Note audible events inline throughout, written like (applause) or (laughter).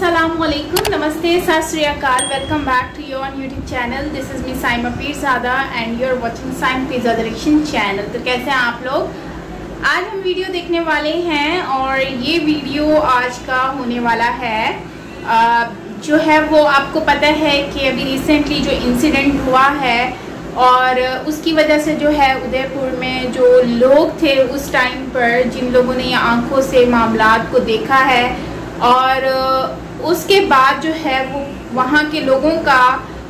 असलकम नमस्ते सत श्रीकाल welcome back to your YouTube channel this is me Saim अपीर ज़्यादा and you are watching Saim pizza direction channel तो कैसे हैं आप लोग? आज हम वीडियो देखने वाले हैं और ये वीडियो आज का होने वाला है। जो है वो आपको पता है कि अभी रिसेंटली जो इंसिडेंट हुआ है और उसकी वजह से जो है उदयपुर में जो लोग थे उस टाइम पर जिन लोगों ने ये आँखों से मामला को देखा है और उसके बाद जो है वो वहाँ के लोगों का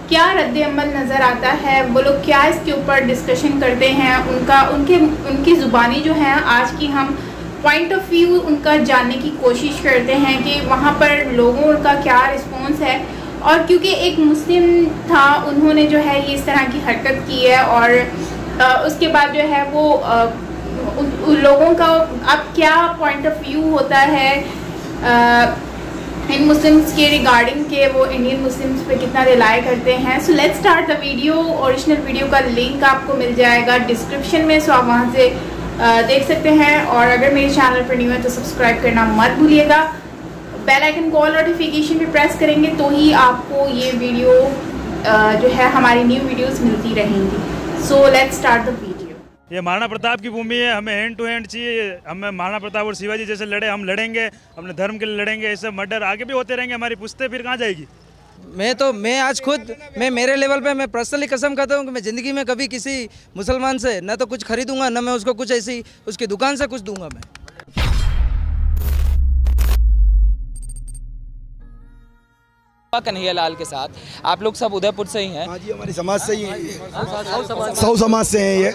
क्या रद्द अमल नज़र आता है वो लोग क्या इसके ऊपर डिस्कशन करते हैं उनका उनके उनकी ज़ुबानी जो है आज की हम पॉइंट ऑफ़ व्यू उनका जानने की कोशिश करते हैं कि वहाँ पर लोगों का क्या रिस्पॉन्स है। और क्योंकि एक मुस्लिम था उन्होंने जो है ये इस तरह की हरकत की है और आ, उसके बाद जो है वो आ, उ, उ, लोगों का अब क्या पॉइंट ऑफ़ व्यू होता है आ, इन मुस्लिम्स के रिगार्डिंग के वो इंडियन मुस्लिम्स पे कितना रिलाई करते हैं। So let's start the video original video का लिंक आपको मिल जाएगा डिस्क्रिप्शन में। सो आप वहाँ से देख सकते हैं। और अगर मेरे चैनल पर न्यू है तो सब्सक्राइब करना मत भूलिएगा। बेल आइकन कॉल नोटिफिकेशन भी प्रेस करेंगे तो ही आपको ये वीडियो जो है, हमारी न्यू वीडियोस मिलती रहेंगी। So let's start the video ये महाराणा प्रताप की भूमि है हमें हैंड टू हैंड चाहिए हमें महाराणा प्रताप और शिवाजी जैसे लड़े हम लड़ेंगे अपने धर्म के लिए लड़ेंगे ऐसे मर्डर आगे भी होते रहेंगे हमारी पुश्ते फिर कहाँ जाएगी? मैं तो मैं आज खुद मैं मेरे लेवल पे मैं पर्सनली कसम खाता हूँ कि मैं ज़िंदगी में कभी किसी मुसलमान से न तो कुछ खरीदूँगा न मैं उसको कुछ ऐसी उसकी दुकान से कुछ दूँगा मैं। कन्हैया लाल के साथ। आप लोग सब उदयपुर से ही हैं। हाँ जी हमारी समाज से ही है सौ समाज से हैं ये।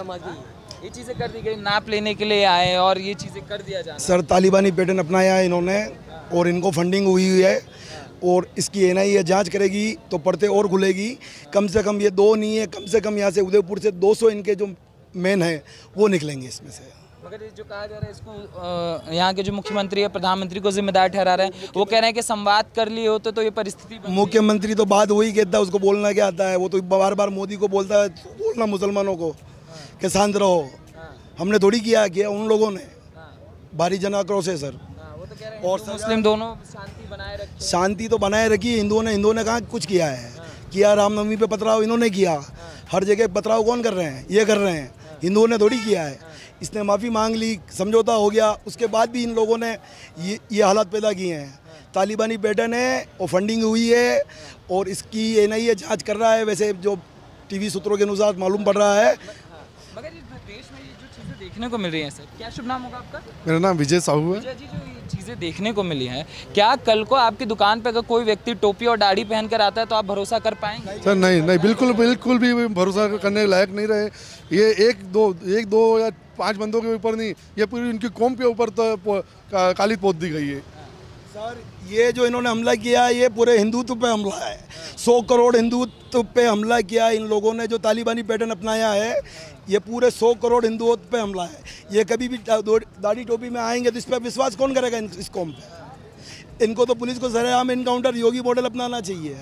ये चीज़ें कर दी गई नाप लेने के लिए आए और ये चीज़ें कर दिया जाए सर तालिबानी पैटर्न अपनाया है इन्होंने और इनको फंडिंग हुई हुई है और इसकी एन आई जाँच करेगी तो पड़ते और खुलेगी। कम से कम ये दो नहीं है कम से कम यहाँ से उदयपुर से 200 इनके जो मेन है वो निकलेंगे इसमें से। मगर ये जो कहा जा रहा है इसको यहाँ के जो मुख्यमंत्री है प्रधानमंत्री को जिम्मेदार ठहरा रहे हैं वो कह रहे हैं कि संवाद कर लिए होते तो ये परिस्थिति मुख्यमंत्री तो बात वही कहता है उसको बोलना क्या आता है वो तो बार बार मोदी को बोलता है बोलना मुसलमानों को। कि शांत रहो हमने थोड़ी किया किया उन लोगों ने। भारी जन आक्रोश है सर। और मुस्लिम दोनों शांति बनाए रखी। शांति तो बनाए रखी हिंदुओं ने हिंदुओं ने कहा कुछ किया है। किया रामनवमी पे पथराव इन्होंने किया। हर जगह पथराव कौन कर रहे हैं? ये कर रहे हैं। हिंदुओं ने थोड़ी किया है। इसने माफ़ी मांग ली समझौता हो गया। उसके बाद भी इन लोगों ने ये ये हालात पैदा किए हैं। तालिबानी पैटर्न है और फंडिंग हुई है और इसकी एन आई जाँच कर रहा है। वैसे जो टीवी सूत्रों के अनुसार मालूम पड़ रहा है चीज़ें देखने को मिल रही हैं सर? क्या शुभ नाम होगा आपका? मेरा नाम विजय साहू है। जी जो चीज़ें देखने को मिली हैं क्या कल को आपकी दुकान पे अगर कोई व्यक्ति टोपी और दाढ़ी पहन कर आता है तो आप भरोसा कर पाएँगे? सर नहीं नहीं बिल्कुल बिल्कुल भी भरोसा करने लायक नहीं रहे। ये एक दो एक दो या पाँच बंदों के ऊपर नहीं ये पूरी इनकी कौम के ऊपर तो काली पोत दी गई है। सर ये जो इन्होंने हमला किया ये पूरे हिंदुत्व पे हमला है। सौ करोड़ हिंदुत्व पे हमला किया इन लोगों ने जो तालिबानी पैटर्न अपनाया है, ये पूरे सौ करोड़ हिंदुत्व पे हमला है। ये कभी भी दाढ़ी टोपी में आएँगे तो इस पर विश्वास कौन करेगा इस कौम पे? इनको तो पुलिस को सरेआम इनकाउंटर योगी मॉडल अपनाना चाहिए।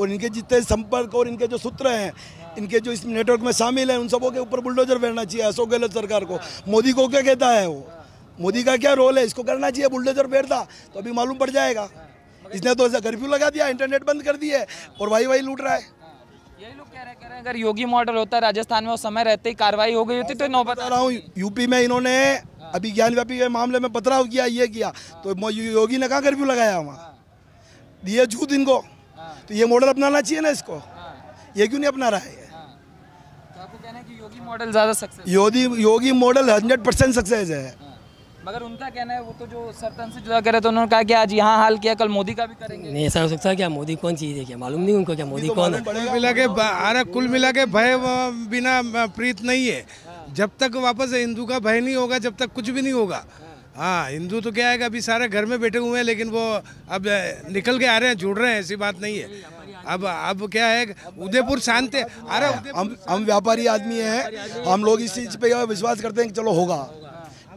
और इनके जितने संपर्क और इनके जो सूत्र हैं, इनके जो इस नेटवर्क में शामिल हैं, उन सबों के ऊपर बुलडोजर फेरना चाहिए, अशोक गहलोत सरकार को। मोदी को क्या कहता है वो? मोदी का क्या रोल है? इसको करना चाहिए बुलडोजर फेरता तो अभी मालूम पड़ जाएगा। इसने तो ऐसा कर्फ्यू लगा दिया इंटरनेट बंद कर दिया और वाई वाई लूट रहा है। यही लोग कह रहे हैं अगर योगी मॉडल होता राजस्थान में उस समय रहते ही कार्रवाई हो गई होती तो नौ बता रहा हूँ यूपी में इन्होंने अभी ज्ञान व्यापी के मामले में पथराव किया ये किया तो योगी ने कहा कर्फ्यू लगाया वहाँ? दिए झूठ इनको। तो ये मॉडल अपनाना चाहिए ना इसको? ये क्यों नहीं अपना रहा है? योगी मॉडल ज़्यादा success Yogi Yogi model hundred percent success है। मगर उनका कहना है वो तो जो सरतन से जुदा करे तो उन्होंने कहा कि आज यहाँ हाल किया कल मोदी का भी करेंगे। नहीं ऐसा हो सकता है क्या मोदी कौन चीज़ है क्या मालूम नहीं उनको क्या मोदी कौन है। कुल मिला के अरे कुल मिला के भय बिना प्रीत नहीं है। जब तक वापस हिंदू का भय नहीं होगा जब तक कुछ भी नहीं होगा। हाँ। हिंदू तो क्या है कि अभी सारे घर में बैठे हुए हैं लेकिन वो अब निकल के आ रहे हैं जुड़ रहे हैं ऐसी बात नहीं है। अब अब क्या है उदयपुर शांत है। अरे हम हम व्यापारी आदमी हैं हम लोग इस चीज़ पे विश्वास करते हैं कि चलो होगा।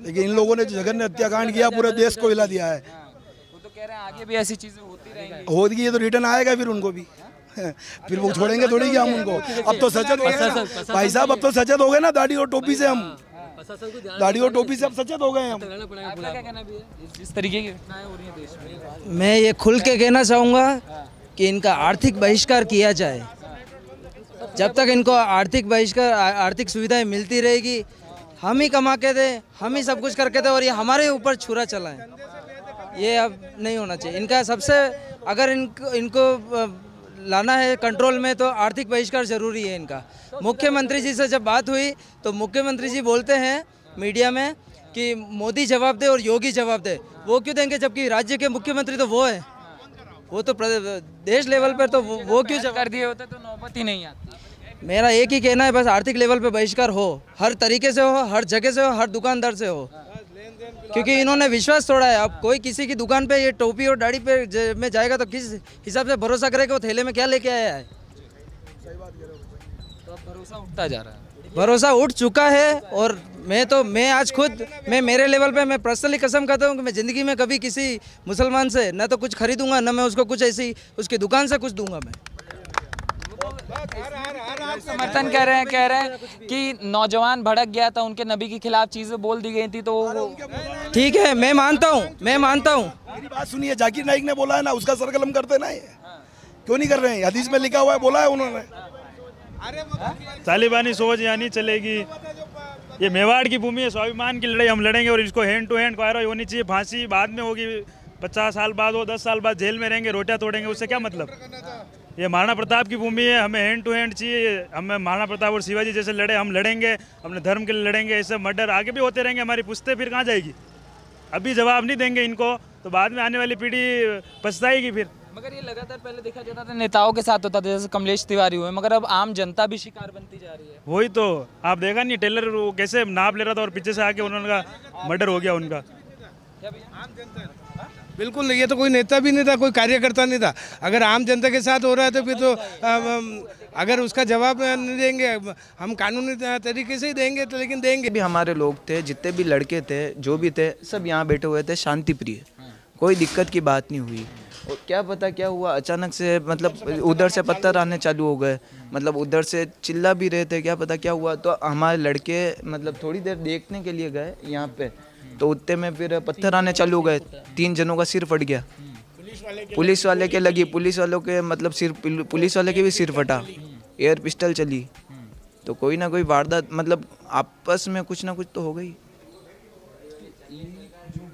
लेकिन इन लोगों ने जघन्य हत्याकांड किया पूरे देश को हिला दिया है। वो तो कह रहे हैं आगे भी ऐसी चीज़ें होती रहेंगी। होगी ये तो रिटर्न आएगा फिर उनको भी। (laughs) फिर वो छोड़ेंगे थोड़ी हम उनको। अब तो सचेत हो गए भाई साहब अब तो सचेत हो गए ना दाढ़ी और टोपी से हम। दाढ़ी और टोपी से अब सचेत हो गए हम। आपका क्या कहना भी है? इस- जिस तरीके की घटनाएँ हो रही हैं देश में। मैं ये खुल के कहना चाहूँगा कि इनका आर्थिक बहिष्कार किया जाए। जब तक इनको आर्थिक बहिष्कार आर्थिक सुविधाएँ मिलती रहेगी हम ही कमा के दे हम ही सब कुछ करके दे और ये हमारे ऊपर छुरा चला है। ये अब नहीं होना चाहिए। इनका सबसे अगर इनको इनको लाना है कंट्रोल में तो आर्थिक बहिष्कार ज़रूरी है इनका। मुख्यमंत्री जी से जब बात हुई तो मुख्यमंत्री जी बोलते हैं मीडिया में कि मोदी जवाब दे और योगी जवाब दे। वो क्यों देंगे? जबकि राज्य के मुख्यमंत्री तो वो है। वो तो देश लेवल पर तो वो, वो क्यों जवाब कर दिए होते तो नौबत ही नहीं आती। मेरा एक ही कहना है, बस आर्थिक लेवल पे बहिष्कार हो। हर तरीके से हो, हर जगह से हो, हर दुकानदार से हो। क्योंकि इन्होंने विश्वास तोड़ा है, अब कोई किसी की दुकान पे ये टोपी और दाढ़ी पे में जाएगा तो किस हिसाब से भरोसा करेगा वो थैले में क्या लेके आया है? भरोसा उठता जा रहा है भरोसा उठ चुका है और मैं तो मैं आज खुद, मैं मेरे लेवल पे, मैं पर्सनली कसम खाता हूँ कि मैं ज़िंदगी में कभी किसी मुसलमान से न तो कुछ खरीदूँगा, न मैं उसको कुछ ऐसी, उसकी दुकान से कुछ दूँगा मैं। समर्थन कह रहे हैं कह रहे हैं कि नौजवान भड़क गया था उनके नबी के खिलाफ चीज़ें बोल दी गई थी तो ठीक है मैं मानता हूँ मैं मानता हूँ। मेरी बात सुनिए जाकिर नाइक ने बोला है ना उसका सरकलम करते ना ये। क्यों नहीं कर रहे हैं? हदीस में लिखा हुआ है बोला है उन्होंने। तालिबानी सोच यहाँ नहीं चलेगी। ये मेवाड़ की भूमि है स्वाभिमान की लड़ाई हम लड़ेंगे और इसको हैंड टू हैंड कार्रवाई होनी चाहिए। फांसी बाद में होगी पचास साल बाद हो दस साल बाद जेल में रहेंगे रोटियाँ तोड़ेंगे उससे क्या मतलब? ये महाराणा प्रताप की भूमि है हमें हैंड टू हैंड चाहिए हमें महाराणा प्रताप और शिवाजी जैसे लड़े हम लड़ेंगे अपने धर्म के लिए लड़ेंगे ऐसे मर्डर आगे भी होते रहेंगे हमारी पुश्ते फिर कहाँ जाएगी? अभी जवाब नहीं देंगे इनको तो बाद में आने वाली पीढ़ी पछताएगी फिर। मगर ये लगातार पहले देखा जाता था नेताओं के साथ होता था जैसे कमलेश तिवारी हुए मगर अब आम जनता भी शिकार बनती जा रही है। वही तो आप देखा नहीं टेलर वो कैसे नाप ले रहा था और पीछे से आके उन्होंने मर्डर हो गया उनका। बिल्कुल नहीं, ये तो कोई नेता भी नहीं था, कोई कार्यकर्ता नहीं था। अगर आम जनता के साथ हो रहा है तो फिर तो अगर उसका जवाब नहीं देंगे हम कानूनी तरीके से ही देंगे तो लेकिन देंगे। भी हमारे लोग थे, जितने भी लड़के थे, जो भी थे, सब यहाँ बैठे हुए थे शांति प्रिय कोई दिक्कत की बात नहीं हुई। और क्या पता क्या हुआ, अचानक से मतलब उधर से पत्थर आने चालू हो गए। मतलब उधर से चिल्ला भी रहे थे, क्या पता क्या हुआ। तो हमारे लड़के मतलब थोड़ी देर देखने के लिए गए यहाँ पे। तो उतने में फिर पत्थर आने चालू हो गए। तीन जनों का सिर फट गया। पुलिस वाले के लगी, पुलिस वालों के मतलब सिर, पुलिस वाले के भी सिर फटा। एयर पिस्टल चली। तो कोई ना कोई वारदात मतलब आपस में कुछ ना कुछ तो हो गई।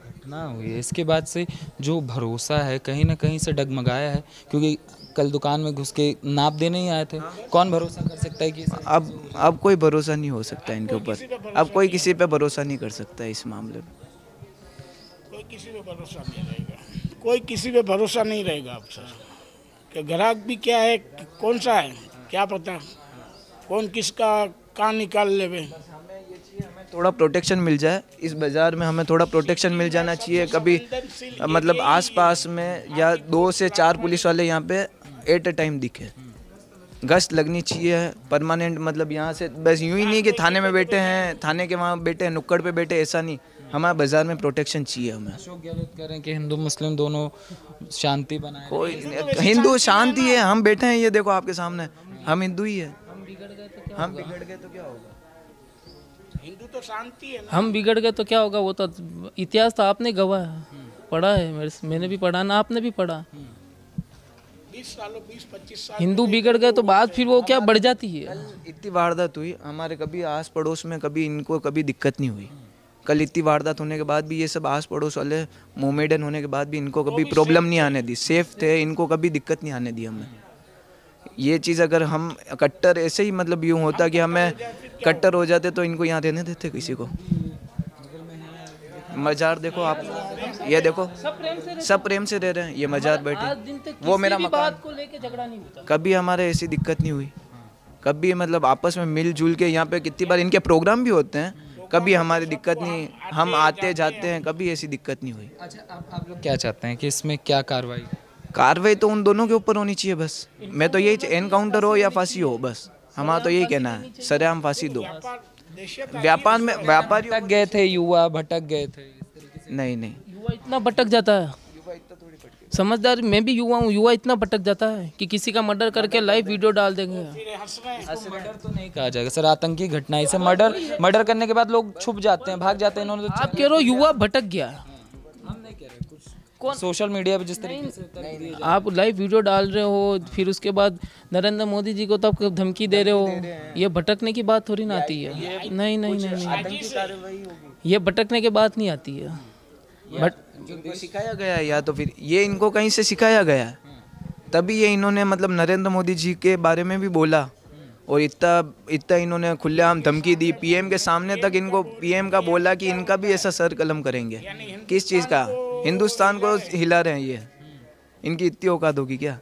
घटना हुई इसके बाद से जो भरोसा है, कहीं ना कहीं से डगमगाया है, क्योंकि कल दुकान में घुस के नाप देने ही आए थे। कौन भरोसा कर सकता है कि अब अब कोई भरोसा नहीं हो सकता इनके ऊपर। अब कोई किसी पे भरोसा नहीं कर सकता इस मामले में। कोई किसी पे भरोसा नहीं रहेगा। कोई किसी पे भरोसा नहीं रहेगा अब सर। कि ग्राहक भी क्या है कौन सा है क्या पता। कौन किसका कहाँ निकाल लेवे। थोड़ा प्रोटेक्शन मिल जाए। इस बाज़ार में हमें थोड़ा प्रोटेक्शन मिल जाना चाहिए। कभी मतलब आसपास में या दो से चार पुलिस वाले यहाँ पे एट ए टाइम दिखे। गश्त लगनी चाहिए परमानेंट मतलब यहाँ से बस यूँ ही नहीं कि थाने में बैठे हैं थाने के वहाँ बैठे हैं नुक्कड़ पे बैठे ऐसा नहीं। हमारे बाज़ार में प्रोटेक्शन चाहिए हमें। अशोक गहलोत कह रहे हैं कि हिंदू मुस्लिम दोनों शांति बनाए कोई हिंदू शांति है हम बैठे हैं ये देखो आपके सामने हम हिंदू ही है। हम बिगड़ गए तो क्या होगा? हिंदू तो शांति है हम बिगड़ गए तो क्या होगा? वो तो इतिहास तो आपने गवाह है पढ़ा है मेरे मैंने भी पढ़ा ना आपने भी पढ़ा। बीस सालों बीस पच्चीस साल हिंदू बिगड़ गए तो बात फिर वो क्या बढ़ जाती है? इतनी वारदात हुई हमारे कभी आस पड़ोस में कभी इनको कभी दिक्कत नहीं हुई। कल इतनी वारदात होने के बाद भी ये सब आस पड़ोस वाले मोमेडन होने के बाद भी इनको कभी प्रॉब्लम नहीं आने दी सेफ़ थे इनको कभी दिक्कत नहीं आने दी हमें। ये चीज़ अगर हम कट्टर ऐसे ही मतलब यूँ होता कि हमें कट्टर हो जाते तो इनको यहाँ देने देते किसी को। मजार देखो आप। ये देखो। सब प्रेम से रह रहे हैं। ये मजार बैठे। वो मेरा मकान। बात को लेके झगड़ा नहीं होता। कभी हमारे ऐसी दिक्कत नहीं हुई। कभी मतलब आपस में मिलजुल के यहाँ पे कितनी बार इनके प्रोग्राम भी होते हैं। कभी हमारी दिक्कत नहीं। हम आते जाते हैं। कभी ऐसी दिक्कत नहीं हुई। अच्छा आप आप लोग क्या चाहते हैं कि इसमें क्या कार्रवाई? कार्रवाई तो उन दोनों के ऊपर होनी चाहिए बस। मैं तो यही एनकाउंटर हो या फांसी हो बस। हमारा तो यही कहना है। सरेआम फांसी दो। व्यापार में व्यापारी भटक गए थे युवा भटक गए थे इस तरीके से। नहीं नहीं। युवा इतना भटक जाता है? समझदार मैं भी युवा हूँ युवा इतना भटक जाता है कि किसी का मर्डर करके लाइव वीडियो डाल देंगे। मर्डर। तो नहीं कहा जाएगा सर आतंकी घटना इसे मर्डर मर्डर करने के बाद लोग छुप जाते हैं भाग जाते हैं इन्होंने तो आप कह रहे हो युवा भटक गया। कौन? सोशल मीडिया पे जिस तरीके से आप लाइव वीडियो डाल रहे हो फिर उसके बाद नरेंद्र मोदी जी को तो आप धमकी दे रहे हो। ये भटकने की बात थोड़ी ना आती है। नहीं नहीं नहीं नहीं। ये भटकने की बात नहीं आती है। बट सिखाया गया है या तो फिर ये इनको कहीं से सिखाया गया है? तभी ये इन्होंने मतलब नरेंद्र मोदी जी के बारे में भी बोला और इतना इतना इन्होंने खुलेआम धमकी दी। पीएम के सामने तक इनको पीएम का बोला कि इनका भी ऐसा सर कलम करेंगे किस चीज़ का? हिंदुस्तान को हिला रहे हैं ये। इनकी इतनी औकात होगी क्या?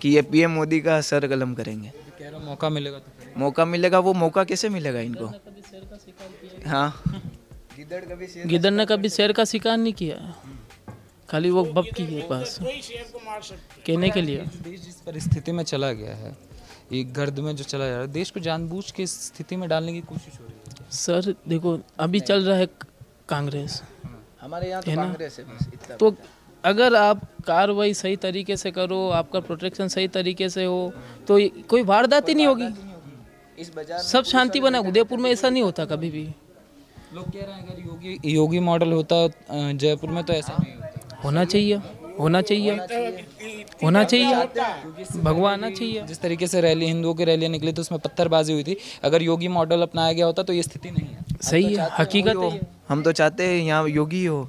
कि ये पीएम मोदी का सर कलम करेंगे। कह रहा मौका मिलेगा तो मौका मिलेगा वो मौका कैसे मिलेगा इनको? हाँ? गिदड़ ने कभी शेर का शिकार नहीं किया खाली वो बप की है बस कहने के लिए। देश जिस परिस्थिति में चला गया है एक गर्द में जो चला जा रहा है देश को जानबूझ के स्थिति में डालने की कोशिश हो रही है। सर देखो अभी चल रहा है कांग्रेस। हमारे यहाँ तो कांग्रेस है बस इतना तो अगर आप कार्रवाई सही तरीके से करो आपका प्रोटेक्शन सही तरीके से हो तो कोई वारदात ही नहीं होगी। इस बाज़ार सब शांति बना उदयपुर में ऐसा नहीं होता कभी भी। लोग कह रहे हैं अगर योगी योगी मॉडल होता जयपुर में तो ऐसा नहीं होता। होना चाहिए होना चाहिए होना चाहिए। भगवान आना चाहिए। जिस तरीके से रैली हिंदुओं की रैली निकली तो उसमें पत्थरबाजी हुई थी। अगर योगी मॉडल अपनाया गया होता तो ये स्थिति नहीं है। सही है हकीकत है हम तो चाहते हैं यहाँ योगी हो।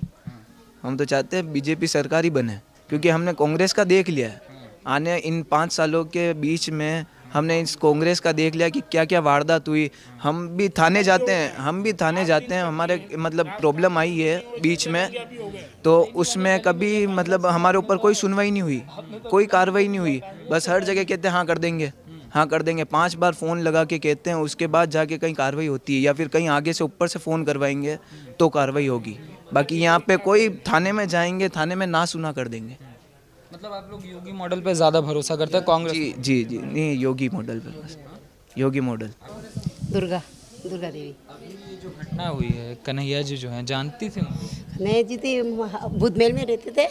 हम तो चाहते हैं बीजेपी सरकार ही बने क्योंकि हमने कांग्रेस का देख लिया है। आने इन पाँच सालों के बीच में हमने इस कांग्रेस का देख लिया कि क्या क्या वारदात हुई। हम भी थाने जाते हैं हम भी थाने जाते हैं हमारे मतलब प्रॉब्लम आई है बीच में। तो उसमें कभी मतलब हमारे ऊपर कोई सुनवाई नहीं हुई कोई कार्रवाई नहीं हुई। बस हर जगह कहते हैं हाँ कर देंगे। हाँ कर देंगे। पाँच बार फ़ोन लगा के कहते हैं उसके बाद जाके कहीं कार्रवाई होती है या फिर कहीं आगे से ऊपर से फ़ोन करवाएँगे तो कार्रवाई होगी। बाकी यहाँ पे कोई थाने में जाएँगे थाने में ना सुना कर देंगे। मतलब आप लोग योगी मॉडल पे ज़्यादा भरोसा करते हैं कांग्रेस जी जी जी। नहीं योगी मॉडल पे बस। योगी मॉडल। दुर्गा दुर्गा देवी। अभी जो घटना हुई है कन्हैया जी जो हैं जानती थी उनको? नहीं जी थी बुधमेल में रहते थे,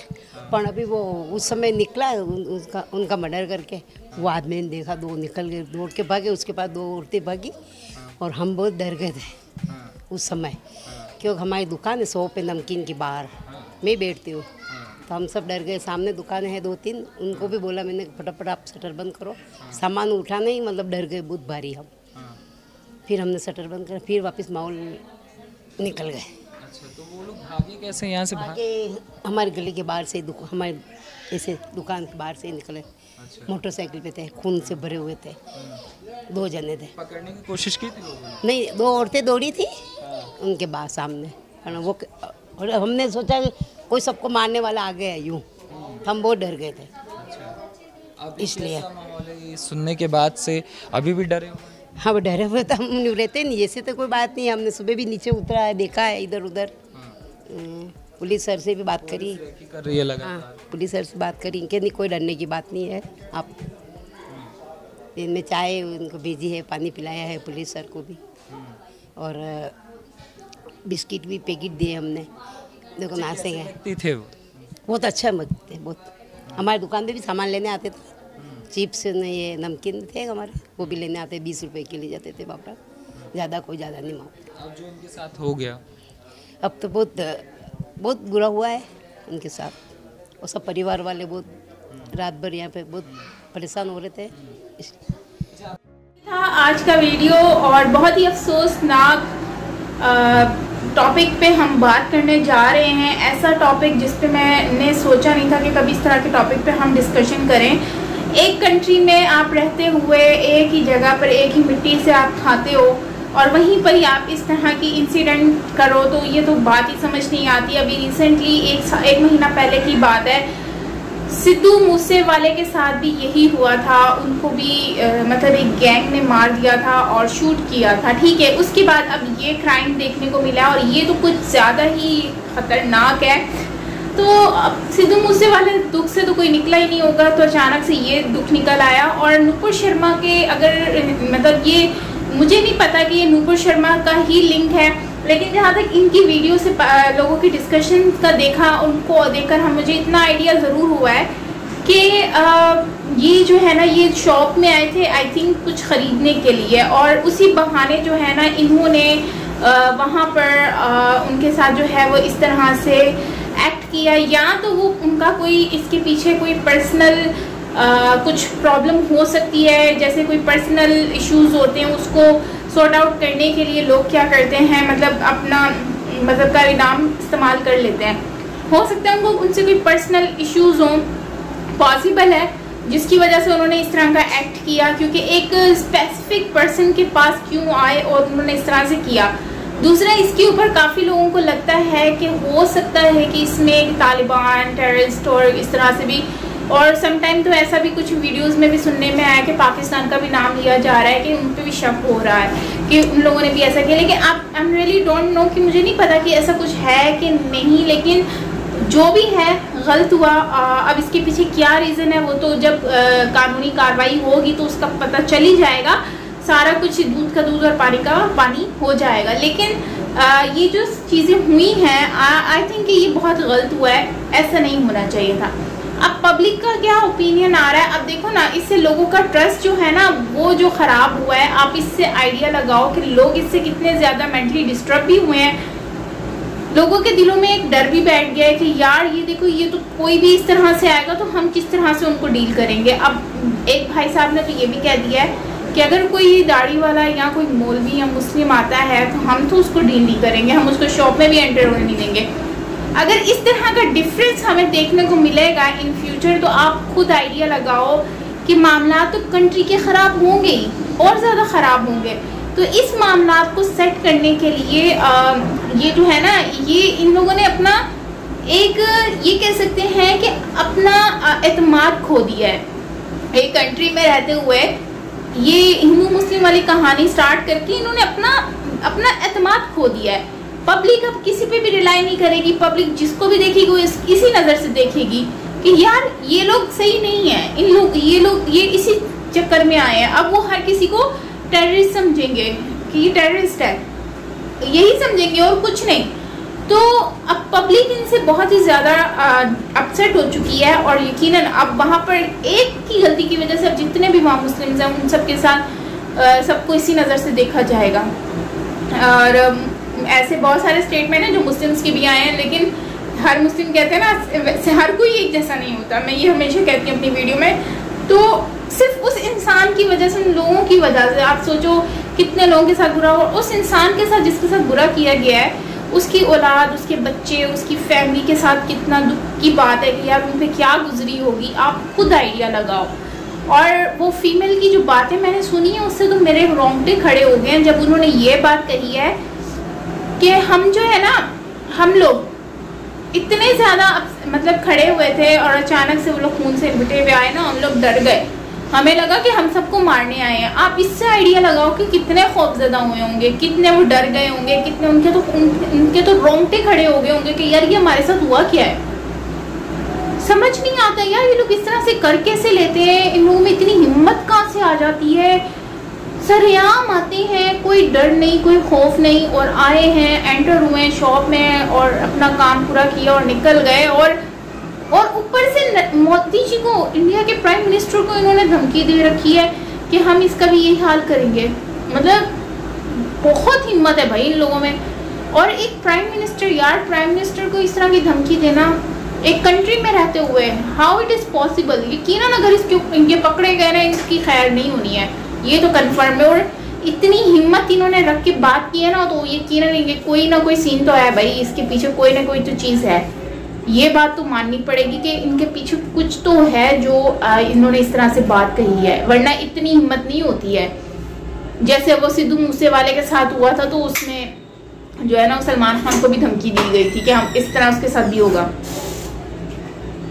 पर अभी वो उस समय निकला उन- उसका, उनका मर्डर करके। वो आदमी ने देखा, दो निकल गए दौड़ के भागे, उसके बाद दो औरतें भागी, और हम बहुत डर गए थे उस समय। क्योंकि हमारी दुकान है सौ पे नमकीन की बाहर मैं बैठती हूँ तो हम सब डर गए। सामने दुकानें हैं दो तीन उनको भी बोला मैंने, फटाफट आप शटर बंद करो। सामान उठा नहीं मतलब डर गए, बहुत भारी हम। फिर हमने शटर बंद करा, फिर वापस माहौल निकल गए। वो लोग भागे कैसे यहाँ से भाग? हमारे गली के बाहर से हमारे ऐसे दुकान के बाहर से ही निकले। मोटरसाइकिल पे थे खून से भरे हुए थे। दो जने थे। पकड़ने की कोशिश की थी नहीं दो औरतें दौड़ी थी उनके बाद सामने। और वो और हमने सोचा कोई सबको मारने वाला आ गया है यूँ। हम बहुत डर गए थे। अब इसलिए। है सुनने के बाद से अभी भी डरे हाँ? वो डरे हुए तो हम रहते नहीं ऐसे तो कोई बात नहीं हमने सुबह भी नीचे उतरा है देखा है इधर उधर पुलिस सर से भी बात करी। कर रही है लगा हाँ पुलिस सर से बात करी। कि नहीं कोई डरने की बात नहीं है। आप दिन में चाय उनको भेजी है पानी पिलाया है पुलिस सर को भी। और बिस्किट भी पैकेट दिए हमने। देखो नाश्ते के थे वो? बहुत अच्छा थे बहुत। हमारी दुकान पे भी सामान लेने आते थे। चिप्स ये नमकीन थे हमारे वो भी लेने आते बीस रुपए के ले जाते थे बापरा। ज़्यादा कोई ज़्यादा नहीं मांगते। जो उनके साथ हो गया अब तो बहुत बहुत बुरा हुआ है उनके साथ। और सब परिवार वाले बहुत रात भर यहाँ पे बहुत परेशान हो रहे थे। था आज का वीडियो और बहुत ही अफसोसनाक टॉपिक पे हम बात करने जा रहे हैं। ऐसा टॉपिक जिस पे मैंने सोचा नहीं था कि कभी इस तरह के टॉपिक पे हम डिस्कशन करें। एक कंट्री में आप रहते हुए एक ही जगह पर एक ही मिट्टी से आप खाते हो। और वहीं पर ही आप इस तरह की इंसिडेंट करो तो ये तो बात ही समझ नहीं आती। अभी रिसेंटली एक एक महीना पहले की बात है। सिद्धू मूसे वाले के साथ भी यही हुआ था। उनको भी अ, मतलब एक गैंग ने मार दिया था और शूट किया था। ठीक है उसके बाद अब ये क्राइम देखने को मिला और ये तो कुछ ज़्यादा ही खतरनाक है। तो अब सिद्धू मूसे वाले दुख से तो कोई निकला ही नहीं होगा। तो अचानक से ये दुख निकल आया और नुपुर शर्मा के अगर मतलब ये मुझे नहीं पता कि ये नूपुर शर्मा का ही लिंक है लेकिन जहाँ तक इनकी वीडियो से लोगों की डिस्कशन का देखा उनको देखकर हम मुझे इतना आइडिया ज़रूर हुआ है कि ये जो है ना ये शॉप में आए थे आई थिंक कुछ ख़रीदने के लिए और उसी बहाने जो है ना इन्होंने वहाँ पर अ, उनके साथ जो है वो इस तरह से एक्ट किया या तो वो उनका कोई इसके पीछे कोई पर्सनल कुछ प्रॉब्लम हो सकती है, जैसे कोई पर्सनल इश्यूज़ होते हैं, उसको सॉर्ट आउट करने के लिए लोग क्या करते हैं मतलब अपना मतलब का इनाम इस्तेमाल कर लेते हैं। हो सकता है उनको, उनसे कोई पर्सनल इश्यूज़ हों पॉसिबल है, जिसकी वजह से उन्होंने इस तरह का एक्ट किया, क्योंकि एक स्पेसिफिक पर्सन के पास क्यों आए और उन्होंने इस तरह से किया। दूसरा, इसके ऊपर काफ़ी लोगों को लगता है कि हो सकता है कि इसमें तालिबान टेररिस्ट और इस तरह से भी और समटाइम तो ऐसा भी कुछ वीडियोस में भी सुनने में आया कि पाकिस्तान का भी नाम लिया जा रहा है कि उन पर भी शक हो रहा है कि उन लोगों ने भी ऐसा किया। लेकिन आप I am really don't know कि मुझे नहीं पता कि ऐसा कुछ है कि नहीं लेकिन जो भी है गलत हुआ आ, अब इसके पीछे क्या रीज़न है वो तो जब आ, कानूनी कार्रवाई होगी तो उसका पता चल ही जाएगा। सारा कुछ दूध का दूध और पानी का पानी हो जाएगा। लेकिन आ, ये जो चीज़ें हुई हैं आई थिंक ये बहुत गलत हुआ है ऐसा नहीं होना चाहिए था। अब पब्लिक का क्या ओपिनियन आ रहा है? अब देखो ना, इससे लोगों का ट्रस्ट जो है ना, वो जो ख़राब हुआ है, आप इससे आइडिया लगाओ कि लोग इससे कितने ज़्यादा मेंटली डिस्टर्ब भी हुए हैं। लोगों के दिलों में एक डर भी बैठ गया है कि यार, ये देखो, ये तो कोई भी इस तरह से आएगा तो हम किस तरह से उनको डील करेंगे? अब एक भाई साहब ने तो ये भी कह दिया है कि अगर कोई दाढ़ी वाला या कोई मौलवी या मुस्लिम आता है तो हम तो उसको डील नहीं करेंगे, हम उसको शॉप में भी एंटर होने नहीं देंगे। अगर इस तरह का डिफरेंस हमें देखने को मिलेगा इन फ्यूचर तो आप खुद आइडिया लगाओ कि मामला तो कंट्री के ख़राब होंगे ही और ज़्यादा ख़राब होंगे। तो इस मामला को सेट करने के लिए आ, ये जो है ना ये इन लोगों ने अपना एक ये कह सकते हैं कि अपना एतमाद खो दिया है। एक कंट्री में रहते हुए ये हिंदू मुस्लिम वाली कहानी स्टार्ट करके इन्होंने अपना अपना अतमाद खो दिया है। पब्लिक अब किसी पे भी रिलाई नहीं करेगी पब्लिक जिसको भी देखेगी वो इस, नज़र से देखेगी कि यार ये लोग सही नहीं है। इन लोग ये लोग ये इसी चक्कर में आए हैं। अब वो हर किसी को टेररिस्ट समझेंगे कि ये टेररिस्ट है। यही समझेंगे और कुछ नहीं। तो अब पब्लिक इनसे बहुत ही ज़्यादा अपसेट हो चुकी है और यकीनन अब वहाँ पर एक की गलती की वजह से अब जितने भी वहाँ मुस्लिम्स हैं उन सब के साथ सबको इसी नज़र से देखा जाएगा। और ऐसे बहुत सारे स्टेटमेंट हैं जो मुस्लिम्स के भी आए हैं, लेकिन हर मुस्लिम कहते हैं ना, वैसे हर कोई एक जैसा नहीं होता। मैं ये हमेशा कहती हूँ अपनी वीडियो में। तो सिर्फ़ उस इंसान की वजह से, उन लोगों की वजह से, आप सोचो कितने लोगों के साथ बुरा हो उस इंसान के साथ जिसके साथ बुरा किया गया है, उसकी औलाद, उसके बच्चे, उसकी फैमिली के साथ कितना दुख की बात है कि यार उन पर क्या गुजरी होगी। आप खुद आइडिया लगाओ। और वो फीमेल की जो बातें मैंने सुनी है, उससे तो मेरे रोंगटे खड़े हो गए हैं। जब उन्होंने ये बात कही है कि हम जो है ना हम लोग इतने ज़्यादा मतलब खड़े हुए थे और अचानक से वो लोग खून से लिपटे हुए आए ना हम लोग डर गए। हमें लगा कि हम सबको मारने आए हैं। आप इससे आइडिया लगाओ कि कितने खौफजदा हुए होंगे कितने वो डर गए होंगे कितने उनके तो उन, उनके तो रोंगटे खड़े हो गए होंगे कि यार ये हमारे साथ हुआ क्या है? समझ नहीं आता यार ये लोग इस तरह से कर कैसे लेते हैं? इन लोगों में इतनी हिम्मत कहाँ से आ जाती है? सरेआम आते हैं, कोई डर नहीं, कोई खौफ नहीं, और आए हैं, एंटर हुए शॉप में और अपना काम पूरा किया और निकल गए और और ऊपर से मोदी जी को, इंडिया के प्राइम मिनिस्टर को इन्होंने धमकी दे रखी है कि हम इसका भी यही हाल करेंगे। मतलब बहुत हिम्मत है भाई इन लोगों में। और एक प्राइम मिनिस्टर यार प्राइम मिनिस्टर को इस तरह की धमकी देना, एक कंट्री में रहते हुए हाउ इट इज़ पॉसिबल यकीनन अगर इसके, इनके पकड़े गए ना इसकी खैर नहीं होनी है। ये तो कंफर्म है और इतनी हिम्मत इन्होंने रख के बात की है ना तो यकीनन इनके कोई ना कोई सीन तो है भाई, इसके पीछे कोई ना कोई तो चीज़ है। ये बात तो माननी पड़ेगी कि इनके पीछे कुछ तो है जो इन्होंने इस तरह से बात कही है, वरना इतनी हिम्मत नहीं होती है। जैसे वो सिद्धू मूसे वाले के साथ हुआ था तो उसमें जो है ना, सलमान खान को भी धमकी दी गई थी कि हम इस तरह उसके साथ भी होगा।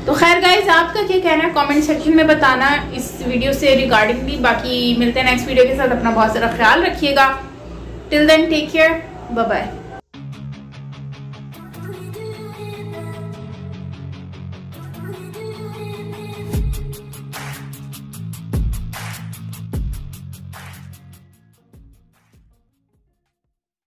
तो खैर गाइज़ आपका क्या कहना है? कमेंट सेक्शन में बताना इस वीडियो से रिगार्डिंगली बाकी मिलते हैं नेक्स्ट वीडियो के साथ। अपना बहुत सारा ख्याल रखिएगा। Till then take care bye